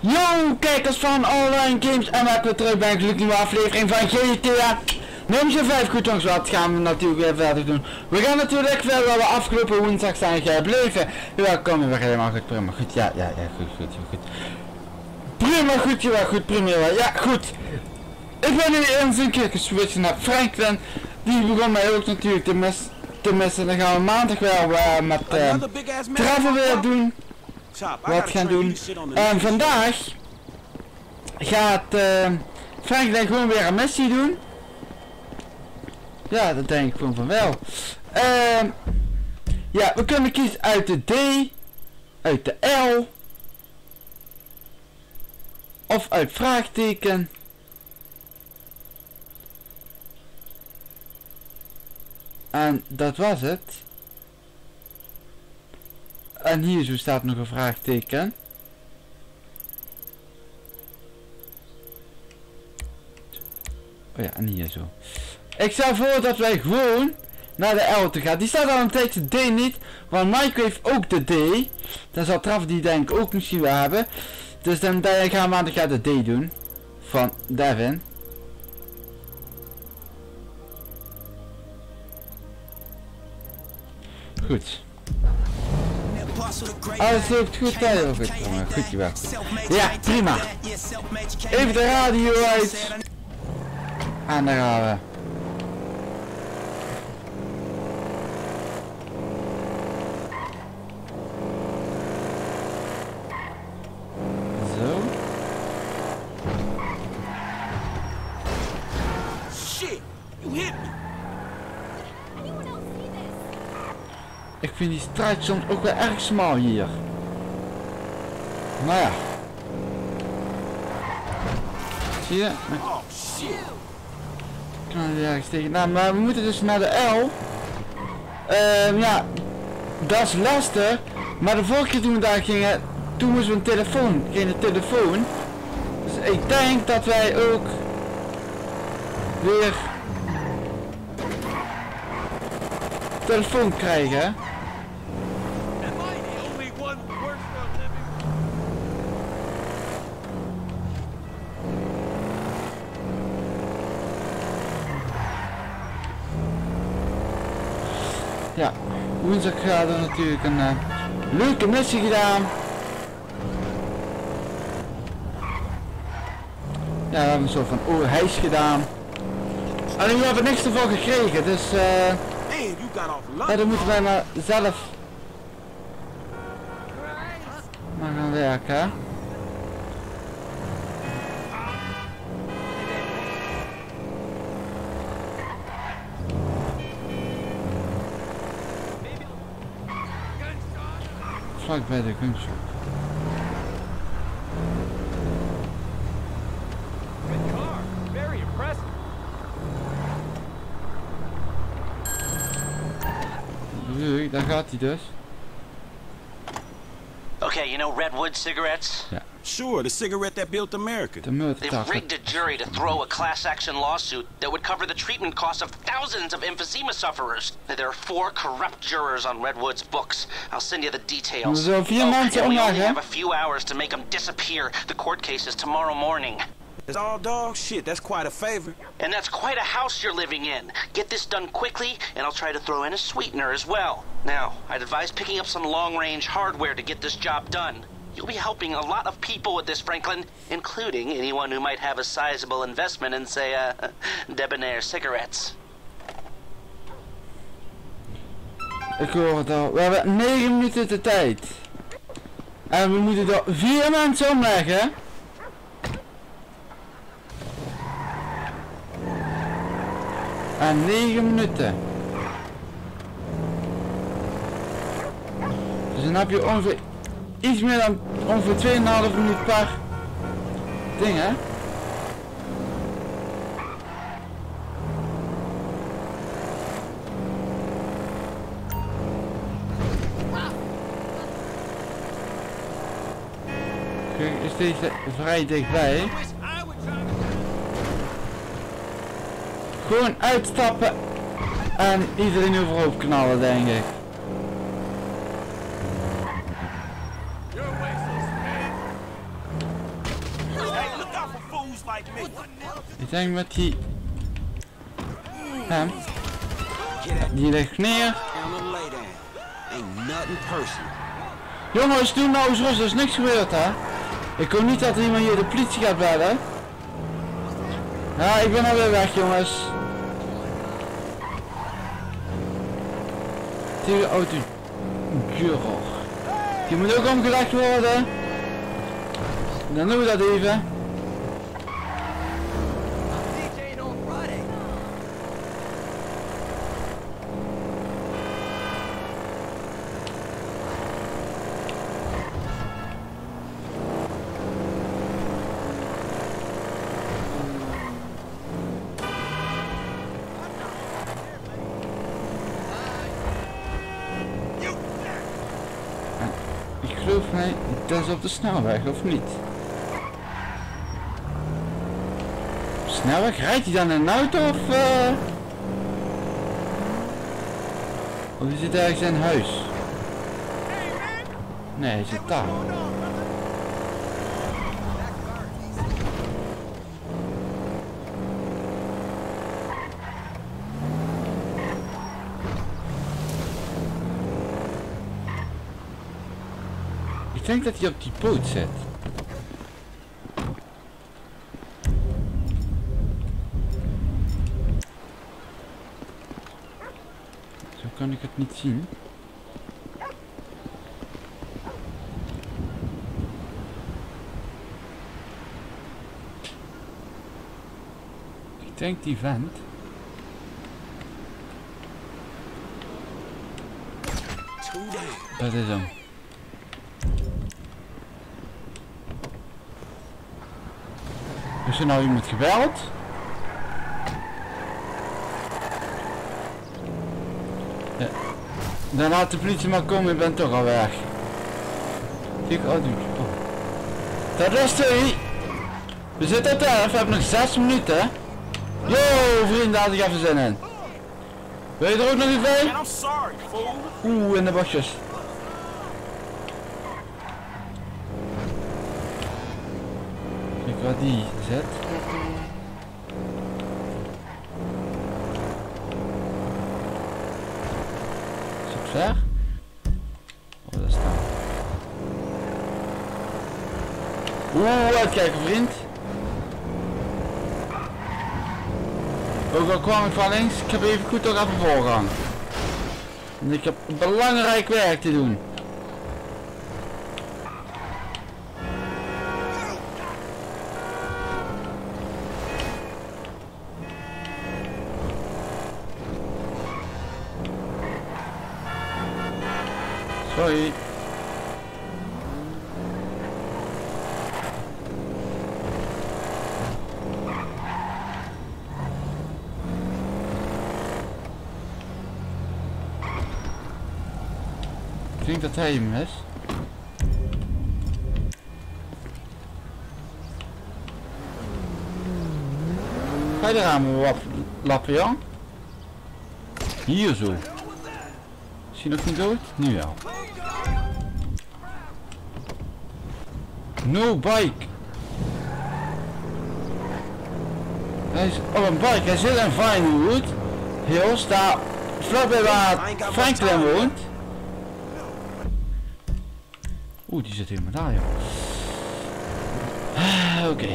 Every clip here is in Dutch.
Yo, kijkers van Online Games en welkom terug bij een gloednieuwe aflevering van GTA nummer 5 goed jongens, wat gaan we natuurlijk weer verder doen. We gaan natuurlijk verder waar we afgelopen woensdag zijn gebleven. Welkom, we gaan helemaal goed, prima, goed, ja, ja, ja, goed, goed, goed. Prima, goed, ja, goed, prima, ja, goed. Ik ben nu eens een keer geswitcht naar Franklin. Die begon mij ook natuurlijk te, mis, te missen. Dan gaan we maandag wel uh, met uh, travel weer doen wat gaan doen. En vandaag gaat uh, gewoon weer een missie doen. Ja, dat denk ik gewoon van wel. Uh, ja, we kunnen kiezen uit de D, uit de L of uit vraagteken. En dat was het. En hier zo staat nog een vraagteken. Oh ja, en hier zo. Ik stel voor dat wij gewoon naar de L te gaan. Die staat al een tijdje D niet. Want Mike heeft ook de D. Dan zal Traf die denk ik ook misschien wel hebben. Dus dan, dan gaan we aan de D doen. Van Devin. Goed. Alles loopt goed, hè? Heel goed, prima. Goed wel. Ja, prima. Even de radio uit. En daar gaan we. Zo. Shit, you hit me. Ik vind die strijd soms ook wel erg smal hier. Nou ja. Zie je? Kan er ergens tegen. Nou, maar we moeten dus naar de L. Ehm ja, dat is lastig. Maar de vorige keer toen we daar gingen, toen moesten we een telefoon. Geen telefoon. Dus ik denk dat wij ook weer telefoon krijgen. Ja, woensdag hadden we natuurlijk een uh, leuke missie gedaan. Ja, we hebben een soort van oorhijs gedaan. Alleen we hebben niks ervan gekregen, dus eh, ja, dan moeten wij maar zelf maar gaan werken. Vlak bij de kunstshop. Good car. Very impressive. Leuk, daar gaat hij dus. Okay, you know Redwood cigarettes? Sure, the cigarette that built America. De They've rigged a jury to throw a class action lawsuit that would cover the treatment costs of thousands of emphysema sufferers. There are four corrupt jurors on Redwood's books. I'll send you the details. Oh, we zullen vier mensen and we only omlaag, hè? have a few hours to make them disappear. The court case is tomorrow morning. It's all dog shit. That's quite a favor. And that's quite a house you're living in. Get this done quickly, and I'll try to throw in a sweetener as well. Now, I'd advise picking up some long-range hardware to get this job done. You'll be helping a lot of people with this, Franklin, including anyone who might have a sizable investment in, say, uh, debonair cigarettes. Ik hoor het al. We hebben 9 minuten de tijd. En we moeten er vier mensen omleggen. En 9 minuten. Dus dan heb je ongeveer iets meer dan ongeveer 2,5 minuut per ding hè. Is deze vrij dichtbij. Gewoon uitstappen en iedereen overhoop knallen denk ik. Ik denk met die... Hem. Die ligt neer. Jongens, doe nou eens rustig. Er is niks gebeurd, hè? Ik hoop niet dat er iemand hier de politie gaat bellen. Ja, ik ben alweer weg, jongens. Die auto... Die moet ook omgelegd worden. Dan doen we dat even. Dat is op de snelweg, of niet? Snelweg? Rijdt hij dan een auto of... eh Of is het ergens in huis? Nee, hij zit daar. Denk dat hij op die boot zit. Zo kan ik het niet zien. Ik denk die vent. Dat is hem. Is er nou iemand gebeld? Ja. Dan laat de politie maar komen, ik ben toch al weg. Kijk, oh. Oh. Dat is twee. We zitten op 11, we hebben nog 6 minuten. Yo, vriend, daar had ik even zin in. Wil je er ook nog iets bij? Oeh, in de bosjes. Kijk wat die zet. Ver? Oh, daar staat. Oeh, uitkijken vriend. Ook al kwam ik van links, ik heb even goed toch. En ik heb belangrijk werk te doen. Sorry. Ik denk dat hij hem is. Ga je de ramen lappen, Jan? Hier zo. Is hij nog niet dood? Nu wel. No bike. Hij is op een bike. Hij zit in Vinewood Hills, daar vlakbij waar Franklin woont. Oeh, die zit helemaal daar, joh. Oké.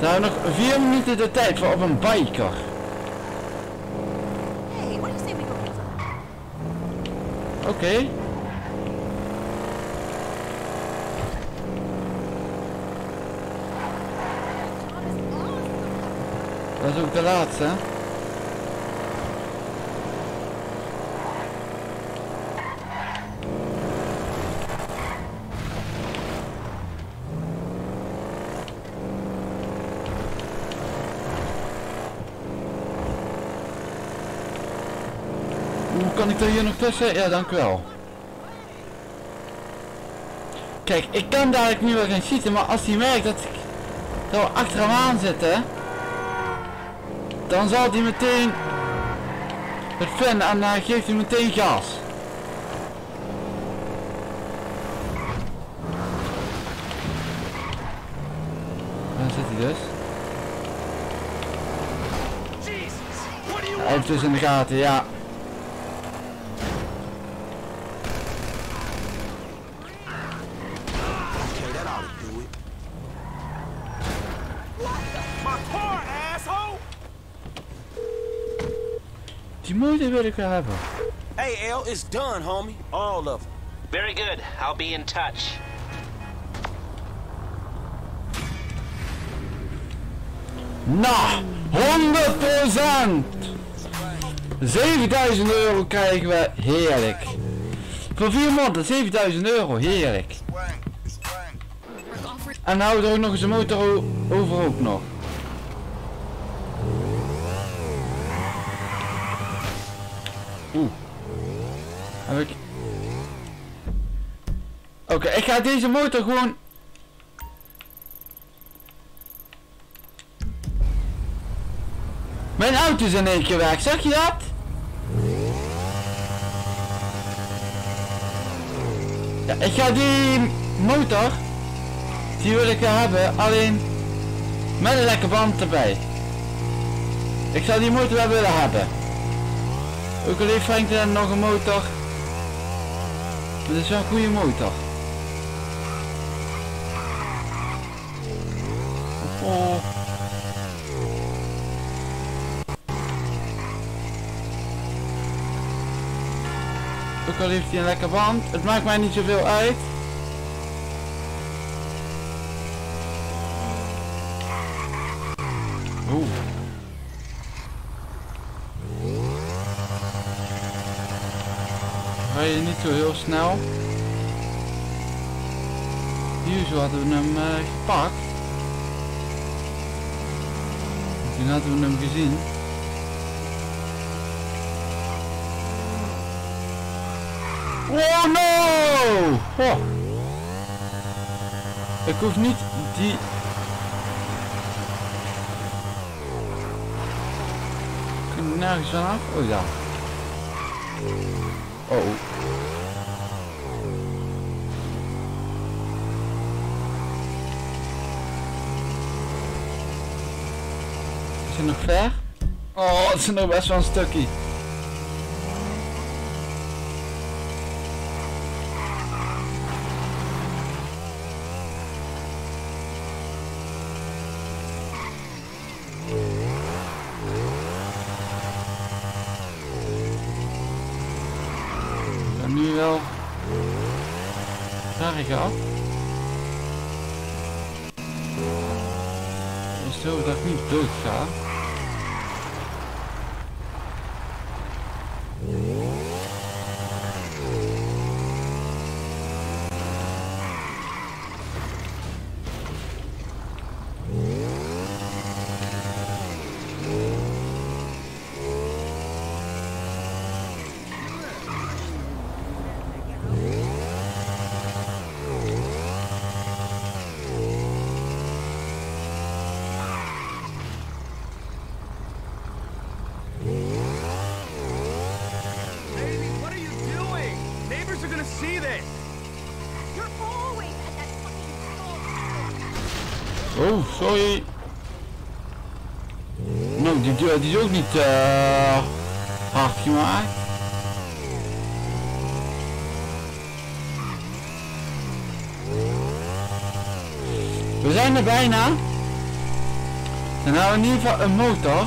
Daar hebben we nog vier minuten de tijd voor op een biker. Oké. Dat is ook de laatste. hè? Hoe kan ik er hier nog tussen? Ja, dank u wel. Kijk, ik kan dadelijk nu wel gaan schieten, maar als hij merkt dat, ik, dat we achter hem aan zitten, dan zal hij meteen het vinden en dan geeft hij meteen gas. zit hij dus. Hij heeft dus in de gaten, ja. Wil ik wel hebben. Hey, L, it's done, homie. All of it. Very good. I'll be in touch. Nou, 100%! 7000 euro krijgen we, heerlijk. Voor vier maanden 7000 euro, heerlijk. En nou er ook nog eens een motor o- over ook nog. Oké, ik ga deze motor gewoon... Mijn auto is in één keer weg, zeg je dat? Ja, ik ga die motor, die wil ik hebben, alleen met een lekker band erbij. Ik zou die motor wel willen hebben. Ook al heeft Frank dan nog een motor. Dat is wel een goede motor. Oh. Ook al heeft hij een lekker band, het maakt mij niet zoveel uit. Oeh. Rij je niet zo heel snel. Hier hadden we hem eh, gepakt. Toen hadden we hem gezien. Oh no! Oh. Ik hoef niet die... Kunnen we nergens vanaf? Oh ja. Oh. Is het nog ver? Oh, het is nog best wel een stukje. Ik ben nu wel berg af. Is zo dat ik niet dood Oh, sorry. Nou, die deur die is ook niet eh hard gemaakt. We zijn er bijna. Dan hebben we in ieder geval een motor.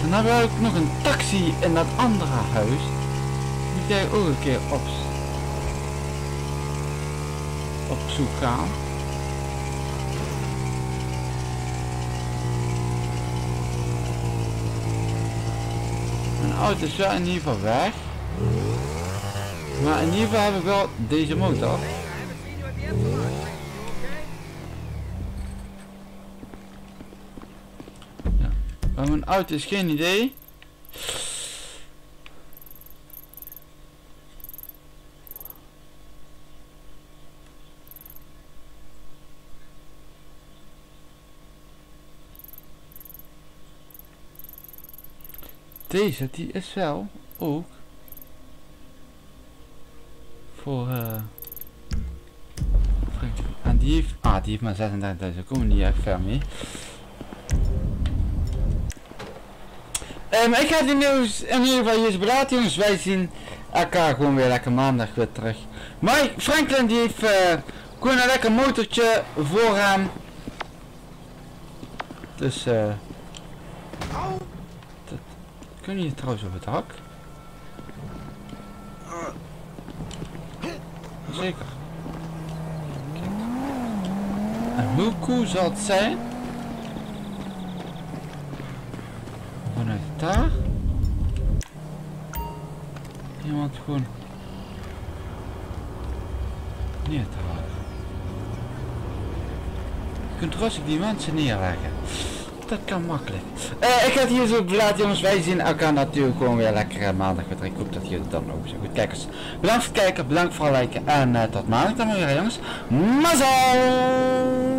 Dan hebben we ook nog een taxi in dat andere huis. Die ik ook een keer op, op zoek gaan. Auto is wel in ieder geval weg. Maar in ieder geval heb ik wel deze motor. Ja. Mijn auto is geen idee. Deze, die is wel ook voor Frank- en die heeft, ah, die heeft maar 36.000, komen niet echt ver mee. Ehm, ik ga die nieuws in ieder geval hier bedacht jongens. Wij zien elkaar gewoon weer lekker maandag weer terug. Mike Franklin die heeft eh, gewoon een lekker motortje voor hem. Dus eh... kun je trouwens op het dak? Zeker. Kijk. En hoe cool zal het zijn? Vanuit daar? Iemand gewoon neer te halen. Je kunt rustig die mensen neerleggen. Dat kan makkelijk. Eh, ik ga het hier zo laten jongens. Wij zien elkaar natuurlijk gewoon weer lekker eh, maandag weer. Ik hoop dat jullie het dan ook zo goed kijkers. Bedankt voor het kijken, bedankt voor het liken en eh, tot maandag dan weer jongens. Mazzel!